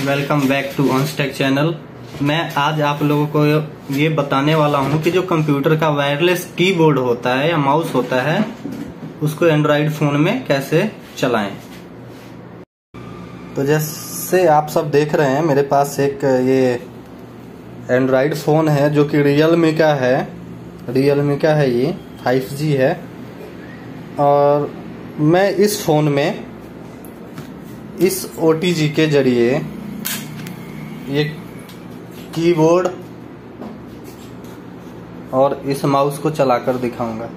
Welcome back to onstake channel मैं आज आप लोगों को ये बताने वाला हूँ कि जो कंप्यूटर का वायरलेस कीबोर्ड होता है या माउस होता है, उसको एंड्रॉइड फ़ोन में कैसे चलाएँ? तो जैसे आप सब देख रहे हैं, मेरे पास एक ये एंड्रॉइड फ़ोन है जो कि रियलमी का है। रियलमी का है ये 5G है। और मैं इस फ़ोन में, इस ओटीजी के ज़रिए ये कीबोर्ड और इस माउस को चलाकर दिखाऊँगा।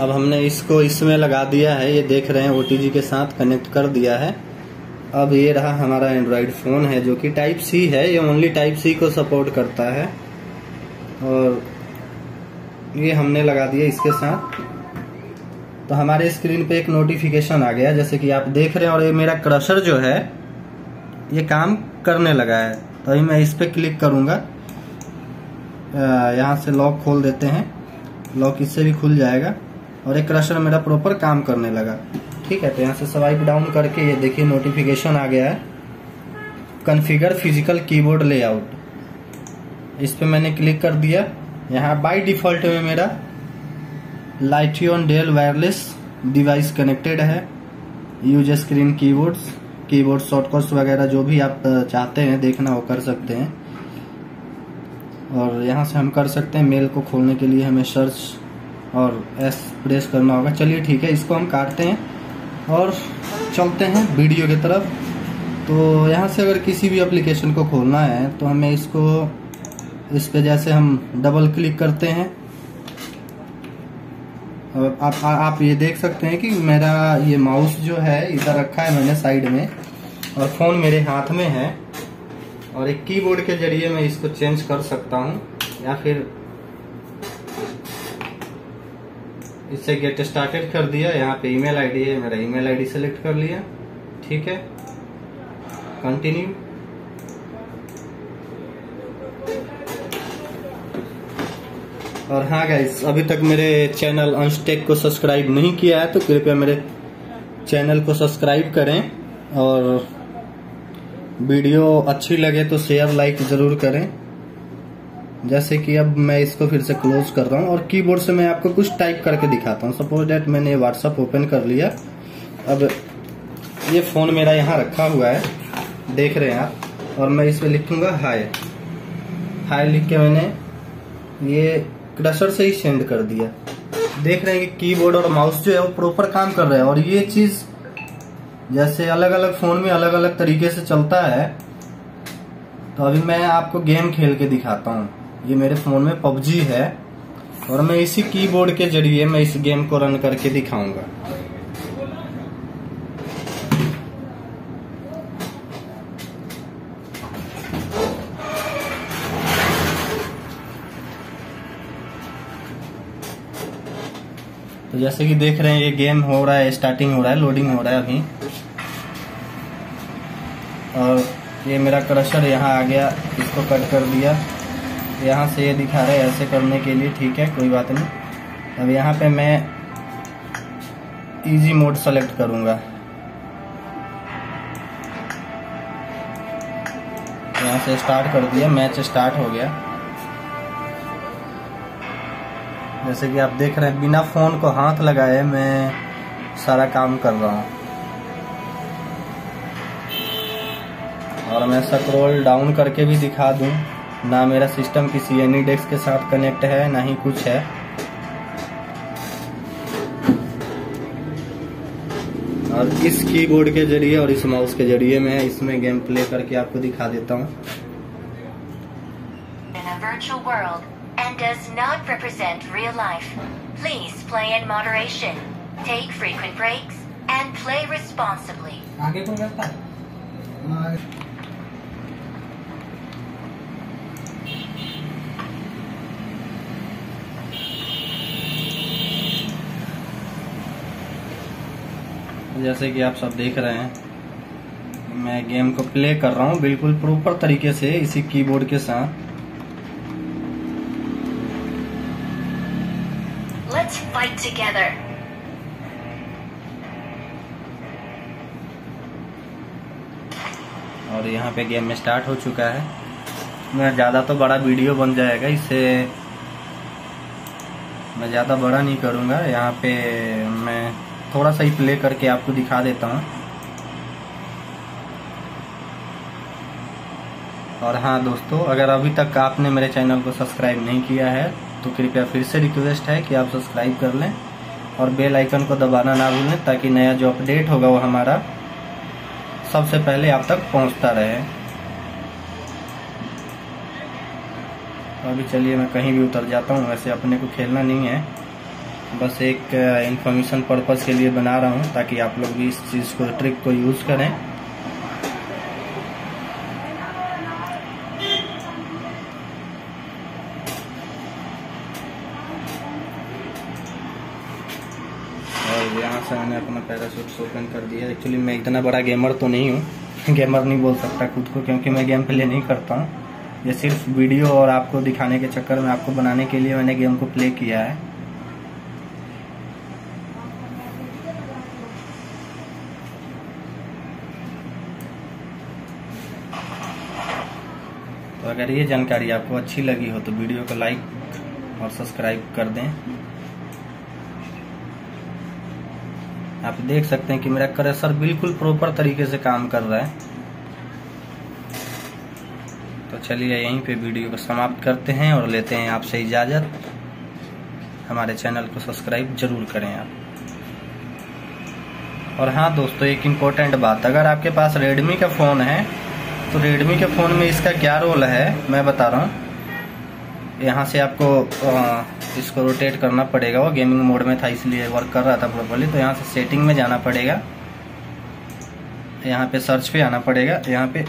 अब हमने इसको इसमें लगा दिया है, ये देख रहे हैं ओ के साथ कनेक्ट कर दिया है। अब ये रहा हमारा एंड्रॉयड फ़ोन है, जो कि टाइप सी है, ये ओनली टाइप सी को सपोर्ट करता है। और ये हमने लगा दिया इसके साथ। तो हमारे स्क्रीन पे एक नोटिफिकेशन आ गया, जैसे कि आप देख रहे हैं, और ये मेरा क्रशर जो है ये काम करने लगा है। तो अभी मैं इस पर क्लिक करूँगा। यहाँ से लॉक खोल देते हैं। लॉक इससे भी खुल जाएगा। और एक क्रशर मेरा प्रॉपर काम करने लगा। ठीक है तो यहाँ से स्वाइप डाउन करके ये देखिए नोटिफिकेशन आ गया है। कन्फिगर फ़िज़िकल कीबोर्ड लेआउट इस पे मैंने क्लिक कर दिया। यहाँ बाय डिफ़ॉल्ट में मेरा लाइटियन डेल वायरलेस डिवाइस कनेक्टेड है। Use screen keyboards keyboard shortcuts वगैरह जो भी आप चाहते हैं देखना वो कर सकते हैं। और यहाँ से हम कर सकते हैं मेल को खोलने के लिए हमें सर्च और एस प्रेस करना होगा। चलिए ठीक है इसको हम काटते हैं और चलते हैं वीडियो की तरफ़। तो यहाँ से अगर किसी भी एप्लीकेशन को खोलना है तो हमें इसको इस पे जैसे हम डबल क्लिक करते हैं। आप आ, आप ये देख सकते हैं कि मेरा ये माउस जो है इधर रखा है मैंने साइड में। और फ़ोन मेरे हाथ में है और एक कीबोर्ड के ज़रिए मैं इसको चेंज कर सकता हूँ, या फिर इससे गेट स्टार्टेड कर दिया। यहाँ पे ईमेल आईडी है, मेरा ईमेल आईडी सेलेक्ट कर लिया। ठीक है? कंटिन्यू और हाँ गाइस अभी तक मेरे चैनल अनस्टेक को सब्सक्राइब नहीं किया है तो कृपया मेरे चैनल को सब्सक्राइब करें और वीडियो अच्छी लगे तो शेयर लाइक ज़रूर करें। जैसे कि अब मैं इसको फिर से क्लोज कर रहा हूँ और कीबोर्ड से मैं आपको कुछ टाइप करके दिखाता हूँ। सपोज़ डेट मैंने व्हाट्सअप ओपन कर लिया। अब ये फ़ोन मेरा यहाँ रखा हुआ है। देख रहे हैं आप। और मैं इसमें लिखूँगा हाय हाय लिख के मैंने ये क्रशर से ही सेंड कर दिया। देख रहे हैं कि कीबोर्ड और माउस जो है वो प्रॉपर काम कर रहा है। और ये चीज़ जैसे अलग अलग फ़ोन में अलग अलग तरीके से चलता है तो अभी मैं आपको गेम खेल के दिखाता हूँ। ये मेरे फ़ोन में पबजी है और मैं इसी कीबोर्ड के ज़रिए मैं इस गेम को रन करके दिखाऊँगा। तो जैसे कि देख रहे हैं, ये गेम हो रहा है स्टार्टिंग हो रहा है लोडिंग हो रहा है अभी। और ये मेरा क्रशर यहाँ आ गया, इसको कट कर दिया। यहाँ से ये दिखा रहा है, ऐसे करने के लिए ठीक है, कोई बात नहीं। अब यहाँ पे मैं इजी मोड सेलेक्ट करूँगा। यहाँ से स्टार्ट कर दिया मैच स्टार्ट हो गया। जैसे कि आप देख रहे हैं, बिना फ़ोन को हाथ लगाए मैं सारा काम कर रहा हूँ। और मैं स्क्रॉल डाउन करके भी दिखा दूँ, ना मेरा सिस्टम किसी एनी डेस्क के साथ कनेक्ट है, ना ही कुछ है। और इस कीबोर्ड के ज़रिए और इस माउस के ज़रिए मैं इसमें गेम प्ले करके आपको दिखा देता हूँ। And does not represent real life. Please play in moderation, take frequent breaks, and play responsibly. आगे कौन करता है जैसे कि आप सब देख रहे हैं मैं गेम को प्ले कर रहा हूँ बिल्कुल प्रॉपर तरीके से इसी कीबोर्ड के साथ together. और यहाँ पे गेम स्टार्ट हो चुका है। मैं ज़्यादा तो बड़ा वीडियो बन जाएगा इससे मैं ज़्यादा बड़ा नहीं करूँगा। यहाँ पे मैं थोड़ा सा ही प्ले करके आपको दिखा देता हूँ। और हाँ दोस्तों, अगर अभी तक आपने मेरे चैनल को सब्सक्राइब नहीं किया है तो कृपया फिर से रिक्वेस्ट है कि आप सब्सक्राइब कर लें और बेल आइकन को दबाना ना भूलें ताकि नया जो अपडेट होगा वो हमारा सबसे पहले आप तक पहुँचता रहे। तो अभी चलिए मैं कहीं भी उतर जाता हूँ, वैसे अपने को खेलना नहीं है। बस एक इंफॉर्मेशन पर्पज़ के लिए बना रहा हूँ ताकि आप लोग भी इस चीज़ को ट्रिक को यूज़ करें। और यहाँ से मैंने अपना पैरासूट ओपन कर दिया। एक्चुअली मैं इतना बड़ा गेमर तो नहीं हूँ। गेमर नहीं बोल सकता खुद को, क्योंकि मैं गेम प्ले नहीं करता हूँ। ये सिर्फ़ वीडियो और आपको दिखाने के चक्कर में, आपको बनाने के लिए मैंने गेम को प्ले किया है। तो अगर ये जानकारी आपको अच्छी लगी हो तो वीडियो को लाइक और सब्सक्राइब कर दें। आप देख सकते हैं कि मेरा करेसर बिल्कुल प्रॉपर तरीके से काम कर रहा है। तो चलिए यहीं पे वीडियो को समाप्त करते हैं और लेते हैं आपसे इजाज़त। हमारे चैनल को सब्सक्राइब ज़रूर करें आप। और हाँ दोस्तों, एक इम्पोर्टेंट बात, अगर आपके पास रेडमी का फ़ोन है तो रेडमी के फ़ोन में इसका क्या रोल है, मैं बता रहा हूँ। यहाँ से आपको इसको रोटेट करना पड़ेगा, वो गेमिंग मोड में था, इसलिए वर्क कर रहा था प्रॉपरली तो यहाँ से सेटिंग में जाना पड़ेगा। यहाँ पे सर्च पे आना पड़ेगा। यहाँ पे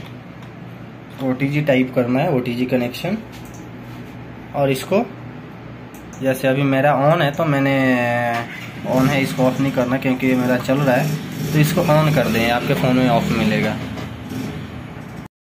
ओटीजी टाइप करना है ओटीजी कनेक्शन और इसको, जैसे अभी मेरा ऑन है तो मैंने ऑन है, इसको ऑफ़ नहीं करना, क्योंकि मेरा चल रहा है। तो इसको ऑन कर दें, आपके फ़ोन में ऑफ़ मिलेगा।